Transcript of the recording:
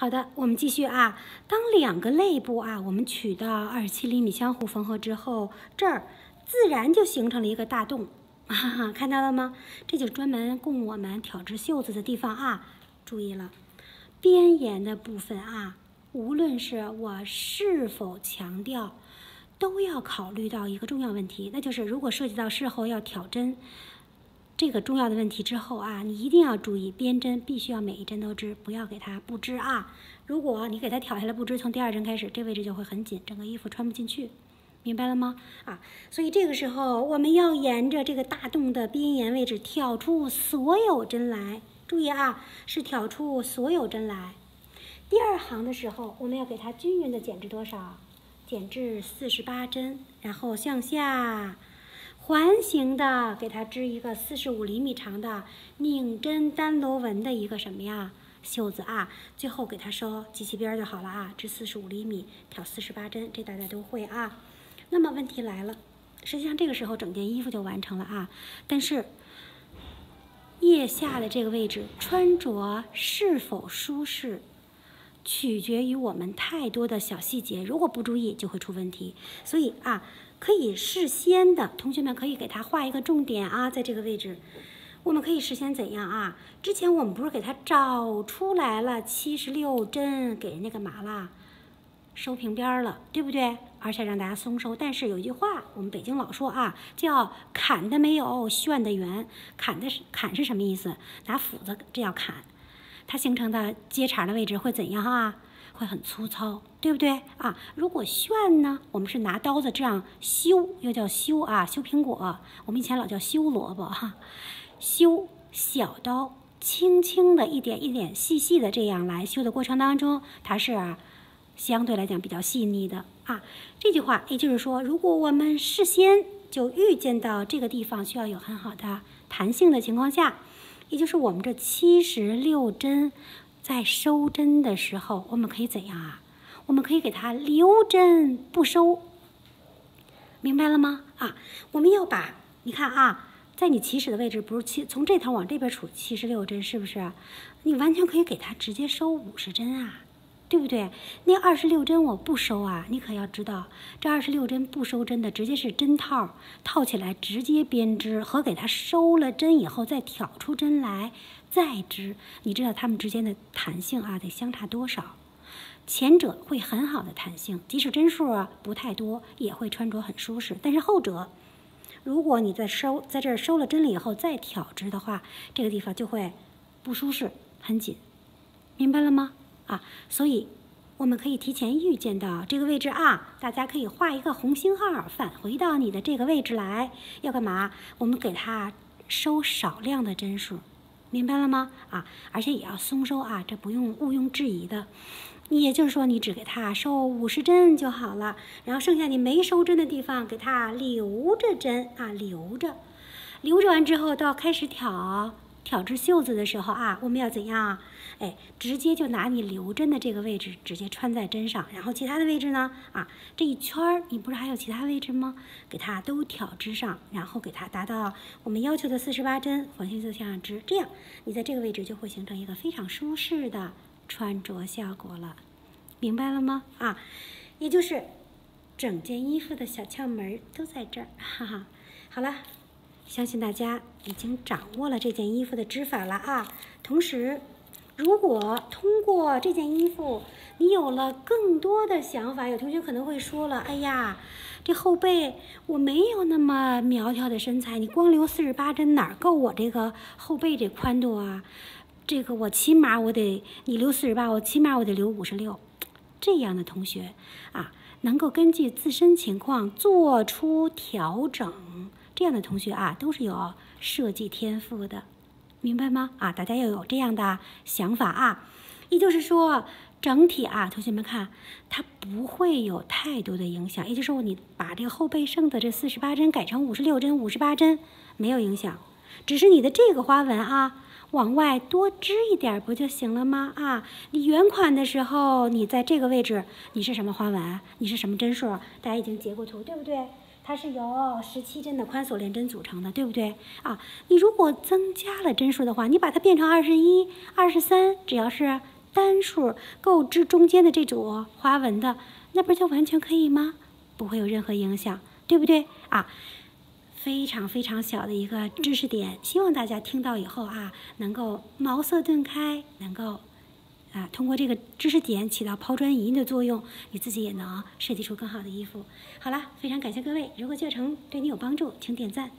好的，我们继续啊。当两个肋部啊，我们取到二十七厘米相互缝合之后，这儿自然就形成了一个大洞，哈哈，看到了吗？这就专门供我们挑织袖子的地方啊。注意了，边沿的部分啊，无论是我是否强调，都要考虑到一个重要问题，那就是如果涉及到事后要挑针。这个重要的问题之后啊，你一定要注意编针，必须要每一针都织，不要给它不织啊。如果你给它挑下来不织，从第二针开始，这位置就会很紧，整个衣服穿不进去，明白了吗？啊，所以这个时候我们要沿着这个大洞的边沿位置挑出所有针来，注意啊，是挑出所有针来。第二行的时候，我们要给它均匀的减至多少？减至四十八针，然后向下。环形的，给它织一个四十五厘米长的拧针单螺纹的一个什么呀袖子啊？最后给它收系齐边就好了啊！织四十五厘米，挑四十八针，这大家都会啊。那么问题来了，实际上这个时候整件衣服就完成了啊。但是腋下的这个位置穿着是否舒适，取决于我们太多的小细节，如果不注意就会出问题。所以啊。可以事先的，同学们可以给他画一个重点啊，在这个位置，我们可以事先怎样啊？之前我们不是给他找出来了七十六针，给人家干嘛啦？收平边了，对不对？而且让大家松收。但是有一句话，我们北京老说啊，叫砍的没有炫的圆。砍的是砍是什么意思？拿斧子这样砍，它形成的接茬的位置会怎样啊？会很粗糙，对不对啊？如果旋呢，我们是拿刀子这样修，又叫修啊，修苹果。我们以前老叫修萝卜哈，修小刀，轻轻的一点一点细细的这样来修的过程当中，它是相对来讲比较细腻的啊。这句话也就是说，如果我们事先就预见到这个地方需要有很好的弹性的情况下，也就是我们这七十六针。在收针的时候，我们可以怎样啊？我们可以给它留针不收，明白了吗？啊，我们要把你看啊，在你起始的位置不是七，从这头往这边数七十六针，是不是？你完全可以给它直接收五十针啊，对不对？那二十六针我不收啊，你可要知道，这二十六针不收针的，直接是针套套起来直接编织，和给它收了针以后再挑出针来。再织，你知道它们之间的弹性啊，得相差多少？前者会很好的弹性，即使针数啊不太多，也会穿着很舒适。但是后者，如果你在收在这儿收了针了以后再挑织的话，这个地方就会不舒适，很紧，明白了吗？啊，所以我们可以提前预见到这个位置啊，大家可以画一个红星号，返回到你的这个位置来，要干嘛？我们给它收少量的针数。明白了吗？啊，而且也要松收啊，这不用毋庸置疑的。你也就是说，你只给它收五十针就好了，然后剩下你没收针的地方，给它留着针啊，留着，留着完之后，到开始挑。挑织袖子的时候啊，我们要怎样？哎，直接就拿你留针的这个位置直接穿在针上，然后其他的位置呢？啊，这一圈儿你不是还有其他位置吗？给它都挑织上，然后给它达到我们要求的四十八针，环形就向上织，这样你在这个位置就会形成一个非常舒适的穿着效果了，明白了吗？啊，也就是整件衣服的小窍门都在这儿，哈哈。好了。相信大家已经掌握了这件衣服的织法了啊！同时，如果通过这件衣服，你有了更多的想法，有同学可能会说了：“哎呀，这后背我没有那么苗条的身材，你光留四十八针哪够我这个后背这宽度啊？这个我起码我得你留四十八，我起码我得留五十六。”这样的同学啊，能够根据自身情况做出调整。这样的同学啊，都是有设计天赋的，明白吗？啊，大家要有这样的想法啊。也就是说，整体啊，同学们看，它不会有太多的影响。也就是说，你把这个后背剩的这四十八针改成五十六针、五十八针，没有影响，只是你的这个花纹啊，往外多织一点不就行了吗？啊，你原款的时候，你在这个位置，你是什么花纹？你是什么针数？大家已经截过图，对不对？它是由十七针的宽锁链针组成的，对不对啊？你如果增加了针数的话，你把它变成二十一、二十三，只要是单数够织中间的这组花纹的，那不就完全可以吗？不会有任何影响，对不对啊？非常非常小的一个知识点，希望大家听到以后啊，能够茅塞顿开，能够啊通过这个知识点起到抛砖引玉的作用，你自己也能设计出更好的衣服。好了，非常感谢各位，如果教程对你有帮助，请点赞。